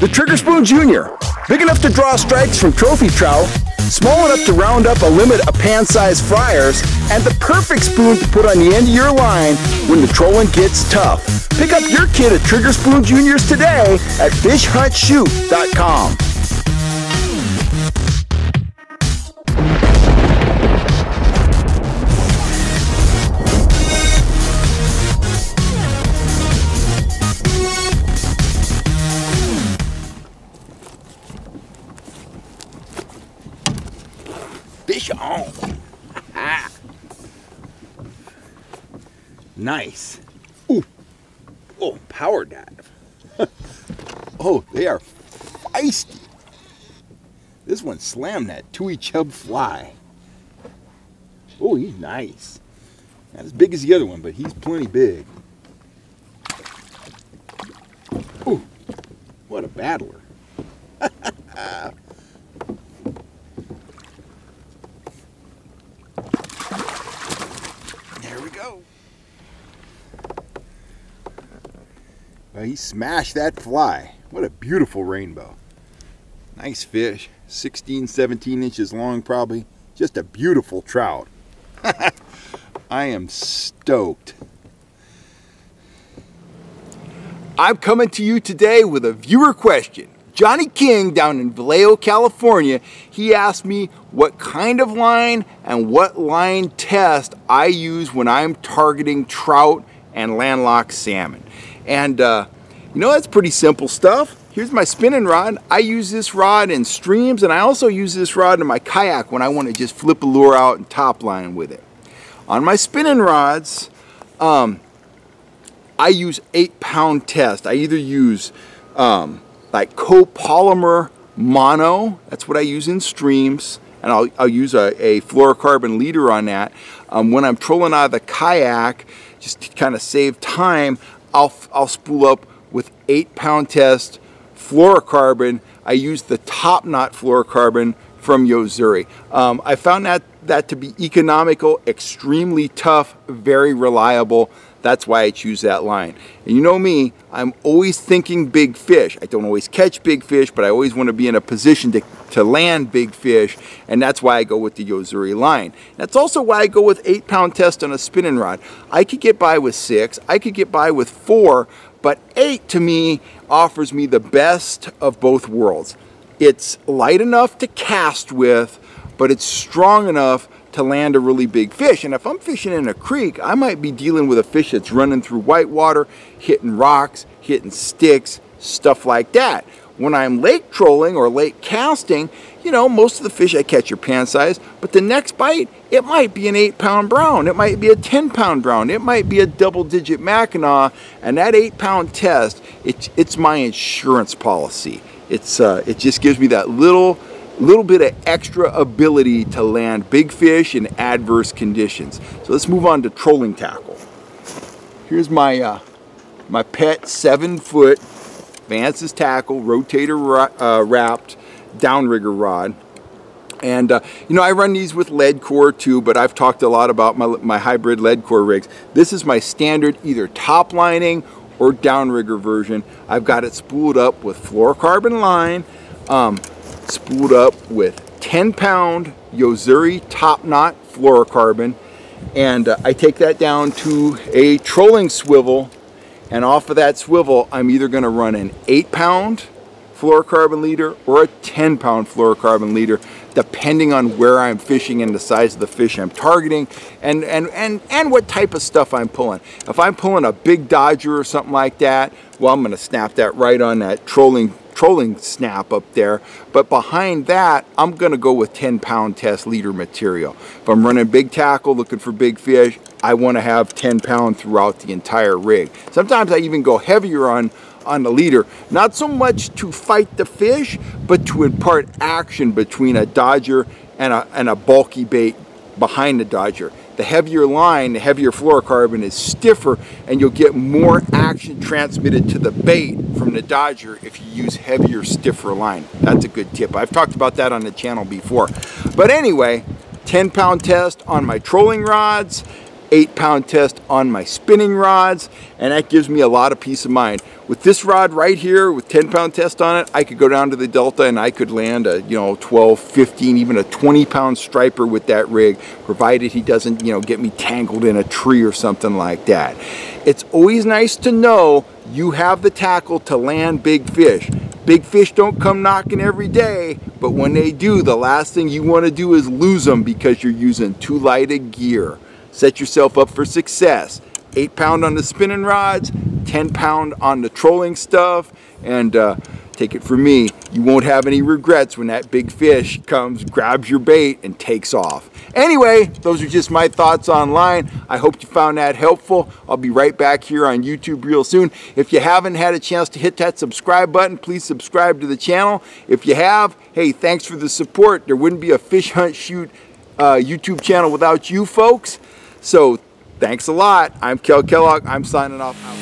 The Trigger Spoon Junior. Big enough to draw strikes from trophy trout, small enough to round up a limit of pan-sized fryers, and the perfect spoon to put on the end of your line when the trolling gets tough. Pick up your kit of Trigger Spoon Juniors today at fishhuntshoot.com. Fish on. nice. Ooh. Oh, power dive. oh, they are feisty. This one slammed that Tui Chub fly. Oh, he's nice. Not as big as the other one, but he's plenty big. Ooh, what a battler. there we go. Well, he smashed that fly. What a beautiful rainbow. Nice fish. 16, 17 inches long probably. Just a beautiful trout. I am stoked. I'm coming to you today with a viewer question. Johnny King down in Vallejo, California, he asked me what kind of line and what line test I use when I'm targeting trout and landlocked salmon. And uh, you know, that's pretty simple stuff. Here's my spinning rod. I use this rod in streams and I also use this rod in my kayak when I want to just flip a lure out and top line with it. On my spinning rods, um, I use eight pound test. I either use um, like copolymer mono, that's what I use in streams, and I'll, I'll use a, a, fluorocarbon leader on that. Um, when I'm trolling out of the kayak, just to kind of save time, I'll, I'll spool up with eight pound test fluorocarbon. I use the top knot fluorocarbon from Yo-Zuri. Um, I found that, that to be economical, extremely tough, very reliable. That's why I choose that line. And you know me, I'm always thinking big fish. I don't always catch big fish, but I always want to be in a position to, to land big fish, and that's why I go with the Yo-Zuri line. That's also why I go with eight pound test on a spinning rod. I could get by with six, I could get by with four, but eight to me offers me the best of both worlds. It's light enough to cast with, but it's strong enough to land a really big fish. And if I'm fishing in a creek, I might be dealing with a fish that's running through whitewater, hitting rocks, hitting sticks, stuff like that. When I'm lake trolling or lake casting, you know, most of the fish I catch are pan size, but the next bite, it might be an eight pound brown, it might be a 10 pound brown, it might be a double digit Mackinaw, and that eight pound test, it's, it's my insurance policy. It's, uh, it just gives me that little little bit of extra ability to land big fish in adverse conditions. So let's move on to trolling tackle. Here's my uh, my pet seven foot Vance's tackle, rotator uh, wrapped downrigger rod. And uh, you know, I run these with lead core too, but I've talked a lot about my, my hybrid lead core rigs. This is my standard either top lining or downrigger version. I've got it spooled up with fluorocarbon line. Um, spooled up with 10 pound Yo-Zuri top knot fluorocarbon and uh, I take that down to a trolling swivel and off of that swivel I'm either going to run an 8 pound fluorocarbon leader or a 10 pound fluorocarbon leader depending on where I'm fishing and the size of the fish I'm targeting and, and, and, and what type of stuff I'm pulling. If I'm pulling a big dodger or something like that, well I'm going to snap that right on that trolling trolling snap up there. But behind that, I'm gonna go with 10 pound test leader material. If I'm running big tackle, looking for big fish, I wanna have 10 pound throughout the entire rig. Sometimes I even go heavier on, on the leader, not so much to fight the fish, but to impart action between a dodger and a, and a bulky bait behind the dodger. The heavier line, the heavier fluorocarbon is stiffer and you'll get more action transmitted to the bait from the Dodger if you use heavier, stiffer line. That's a good tip. I've talked about that on the channel before. But anyway, 10 pound test on my trolling rods, 8 pound test on my spinning rods, and that gives me a lot of peace of mind. with this rod right here with 10 pound test on it, I could go down to the Delta and I could land a, you know, 12, 15, even a 20 pound striper with that rig, provided he doesn't, you know, get me tangled in a tree or something like that. It's always nice to know you have the tackle to land big fish. Big fish don't come knocking every day, but when they do, the last thing you want to do is lose them because you're using too light a gear. Set yourself up for success. 8 pound on the spinning rods, 10 pound on the trolling stuff, and uh, take it from me, you won't have any regrets when that big fish comes, grabs your bait, and takes off. Anyway, those are just my thoughts online. I hope you found that helpful. I'll be right back here on YouTube real soon. If you haven't had a chance to hit that subscribe button, please subscribe to the channel. If you have, hey, thanks for the support. There wouldn't be a Fish Hunt Shoot uh, YouTube channel without you folks. So thanks a lot. I'm Cal Kellogg. I'm signing off.